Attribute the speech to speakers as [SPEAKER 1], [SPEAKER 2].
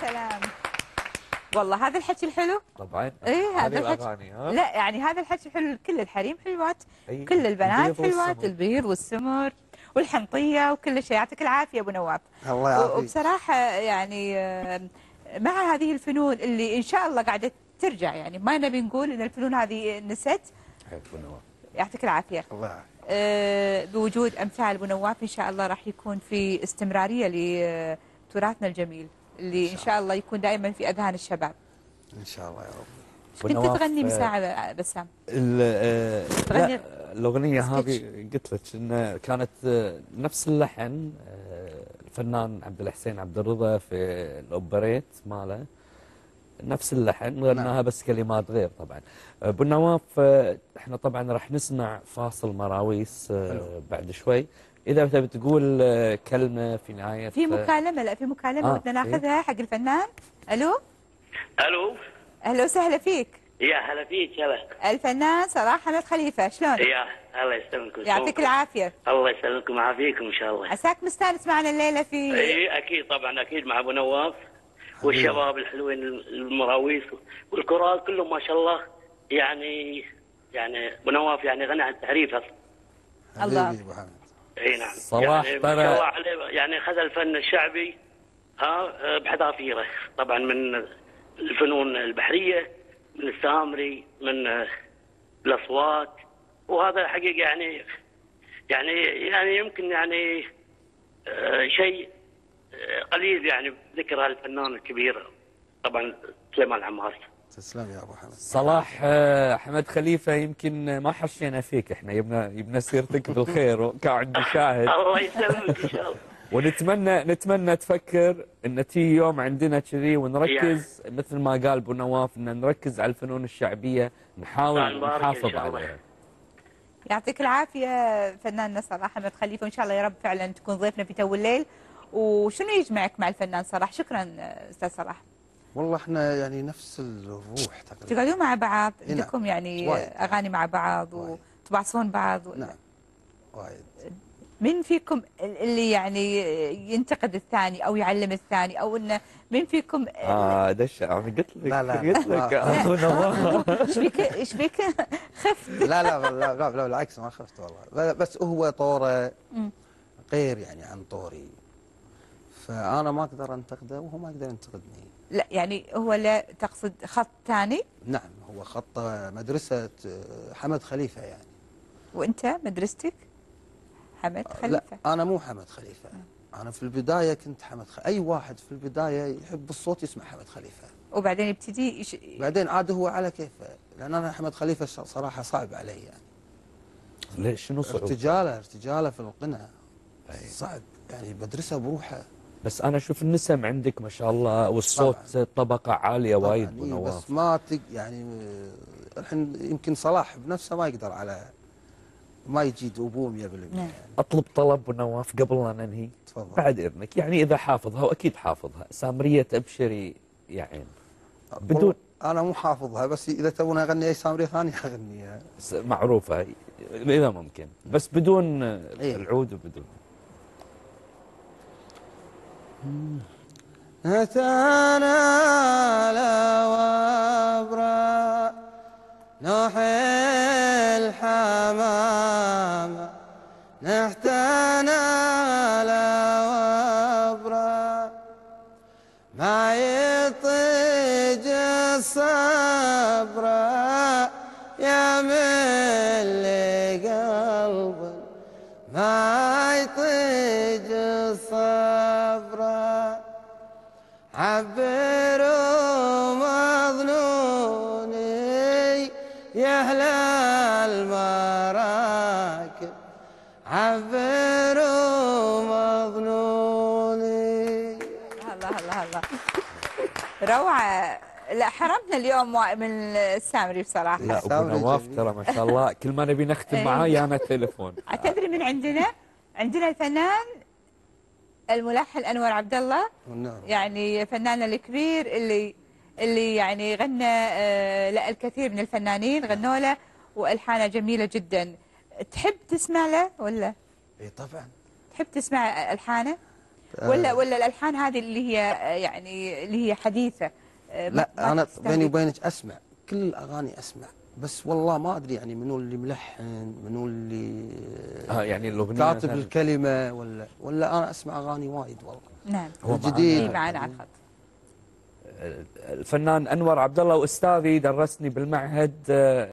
[SPEAKER 1] سلام. والله هذا الحكي الحلو؟
[SPEAKER 2] طبعا.
[SPEAKER 1] إيه هذا الحكي. لا يعني هذا الحكي الحلو كل الحريم حلوات.
[SPEAKER 2] أي.
[SPEAKER 1] كل البنات حلوات. البيض والسمر والحنطية وكل شيء. يعطيك العافية أبو نواف
[SPEAKER 3] الله يعافيك.
[SPEAKER 1] وبصراحة يعني مع هذه الفنون اللي إن شاء الله قاعدة ترجع يعني ما نبي نقول إن الفنون هذه نست. يعطيك العافية.
[SPEAKER 3] الله يعافيك.
[SPEAKER 1] آه، بوجود أمثال أبو نواف إن شاء الله راح يكون في استمرارية لتراثنا الجميل. اللي إن شاء الله يكون دائما في أذهان الشباب
[SPEAKER 3] إن شاء الله يا رب
[SPEAKER 1] كنت تغني
[SPEAKER 2] آه،
[SPEAKER 1] مساعة بسام
[SPEAKER 2] ال- آه،
[SPEAKER 1] تغني سكتش.
[SPEAKER 2] هذه قلت لك إن كانت آه، نفس اللحن آه، الفنان عبد الحسين عبد الرضا في الأوبريت ماله نفس اللحن غناها
[SPEAKER 3] نعم.
[SPEAKER 2] بس كلمات غير طبعا أبو النواف آه، إحنا طبعا راح نسمع فاصل مراويس آه،. بعد شوي إذا تبي تقول آه، كلمة في نهاية
[SPEAKER 1] في
[SPEAKER 2] آه،
[SPEAKER 1] مكالمة لا في مكالمة.
[SPEAKER 2] آه،
[SPEAKER 1] بدنا ناخذها حق الفنان. ألو؟
[SPEAKER 4] ألو؟
[SPEAKER 1] أهلا وسهلا فيك.
[SPEAKER 4] يا هلا فيك هلا.
[SPEAKER 1] الفنان صلاح حمد خليفة شلونك؟
[SPEAKER 4] يا الله يسلمكم
[SPEAKER 1] يعطيك؟ العافية.
[SPEAKER 4] الله يسلمكم ويعافيكم إن شاء الله.
[SPEAKER 1] عساك مستانس معنا الليلة في
[SPEAKER 4] إي أكيد طبعا أكيد مع أبو نواف والشباب الحلوين المراويس والكورال كلهم ما شاء الله. يعني يعني أبو نواف يعني غني عن التعريف أصلا
[SPEAKER 1] الله.
[SPEAKER 4] إي نعم.
[SPEAKER 2] صلاح
[SPEAKER 4] يعني يعني خذ الفن الشعبي ها بحذافيره طبعا من الفنون البحرية من السامري من الأصوات. وهذا حقيقة يعني يعني يعني يمكن يعني آه، شيء آه، قليل يعني ذكر الفنان الكبير طبعا سليمان العمار
[SPEAKER 3] تسلم يا أبو حمد
[SPEAKER 2] صلاح آه، حمد خليفة يمكن ما حشينا فيك. إحنا يبنا يبنا سيرتك بالخير وكان شاهد.
[SPEAKER 4] الله يسلمك إن شاء الله.
[SPEAKER 2] ونتمنى نتمنى تفكر إن تيي يوم عندنا كذي ونركز مثل ما قال أبو نواف إن نركز على الفنون الشعبية نحاول نحافظ. عليها.
[SPEAKER 1] يعطيك العافية فناننا صلاح حمد خليفة وإن شاء الله يا رب فعلا تكون ضيفنا في تو الليل. وشنو يجمعك مع الفنان صلاح؟ شكرا أستاذ صلاح.
[SPEAKER 3] والله إحنا يعني نفس الروح تقريبا.
[SPEAKER 1] تقعدون مع بعض؟
[SPEAKER 3] إيه نعم.
[SPEAKER 1] عندكم يعني
[SPEAKER 3] وايد.
[SPEAKER 1] أغاني مع بعض. وتبعصون بعض؟ ولا-
[SPEAKER 3] نعم. وايد.
[SPEAKER 1] من فيكم اللي يعني ينتقد الثاني أو يعلم الثاني أو إنه من فيكم
[SPEAKER 2] آه دش أنا قلت لك
[SPEAKER 3] لا، لا،
[SPEAKER 2] قلت لك.
[SPEAKER 1] إيش بيك إيش بيك؟ خف
[SPEAKER 3] لا لا لا لا, لا بالعكس ما خفت والله. بس هو طوره. غير يعني عن طوري. فأنا ما أقدر أنتقده وهو ما يقدر ينتقدني.
[SPEAKER 1] لا يعني هو لا تقصد خط ثاني؟
[SPEAKER 3] نعم هو خط مدرسة آه، حمد خليفة يعني.
[SPEAKER 1] وأنت مدرستك؟ حمد
[SPEAKER 3] لا
[SPEAKER 1] خليفة.
[SPEAKER 3] أنا مو حمد خليفة. أنا في البداية كنت حمد خليفه أي واحد في البداية يحب الصوت يسمع حمد خليفة.
[SPEAKER 1] وبعدين يبتدي يش...
[SPEAKER 3] بعدين عاد هو على كيفه لأن أنا حمد خليفة ش- صراحة صعب علي يعني.
[SPEAKER 2] ليش؟ شنو صعوبه
[SPEAKER 3] ارتجاله ارتجاله في
[SPEAKER 2] أي.
[SPEAKER 3] صعب يعني مدرسة بروحة.
[SPEAKER 2] بس أنا أشوف النسم عندك ما شاء الله والصوت طبقة عالية
[SPEAKER 3] طبعاً،
[SPEAKER 2] وايد ابو
[SPEAKER 3] إيه،
[SPEAKER 2] نواف
[SPEAKER 3] بس ما تق يعني آه، الحين يمكن صلاح بنفسه ما يقدر على ما يجيد أبوه 100%
[SPEAKER 1] نعم.
[SPEAKER 3] يعني
[SPEAKER 2] أطلب طلب ابو نواف قبل لا ننهي.
[SPEAKER 3] تفضل.
[SPEAKER 2] بعد إذنك يعني إذا حافظها وأكيد حافظها. سامرية ابشري يا عين. بدون-
[SPEAKER 3] والله أنا مو حافظها بس إذا تبون أغني أي سامرية ثانية
[SPEAKER 2] أغنيها. معروفة إذا ممكن. بس بدون
[SPEAKER 3] إيه.
[SPEAKER 2] العود وبدون.
[SPEAKER 3] أتانا لوابرا نوح الحمام. نحتانا لوابرا ما يطيج الصبر يا ملي قلب ما يطيج عبروا مظنوني يا أهل المراكب. عبروا مظنوني
[SPEAKER 1] الله الله الله روعة. لا حرمتنا اليوم من السامري بصراحة.
[SPEAKER 2] لا ابو
[SPEAKER 3] سامري
[SPEAKER 2] نواف. ترى ما شاء الله. كل ما نبي نختم
[SPEAKER 1] إيه.
[SPEAKER 2] معاه يانا التليفون.
[SPEAKER 1] تدري من عندنا؟ عندنا الفنان الملحن انور عبد الله.
[SPEAKER 3] والنعم.
[SPEAKER 1] يعني فناننا الكبير اللي اللي يعني غنى آه، لا الكثير من الفنانين غنوا له وألحانه جميلة جدا. تحب تسمع له ولا؟
[SPEAKER 3] إي طبعا.
[SPEAKER 1] تحب تسمع ألحانه؟ ولا ولا الألحان هذه اللي هي آه، يعني اللي هي حديثة؟ آه،
[SPEAKER 3] لا
[SPEAKER 1] أنا؟
[SPEAKER 3] بيني وبينك أسمع كل الأغاني أسمع. بس والله ما أدري يعني منو اللي ملحن منو اللي
[SPEAKER 2] آه يعني الأغنية
[SPEAKER 3] كاتب الكلمة ولا ولا أنا أسمع أغاني وايد والله.
[SPEAKER 1] نعم.
[SPEAKER 2] هو
[SPEAKER 3] الجديد.
[SPEAKER 1] إيه، معنا على الخط.
[SPEAKER 2] الفنان أنور عبد الله وأستاذي درسني بالمعهد آه،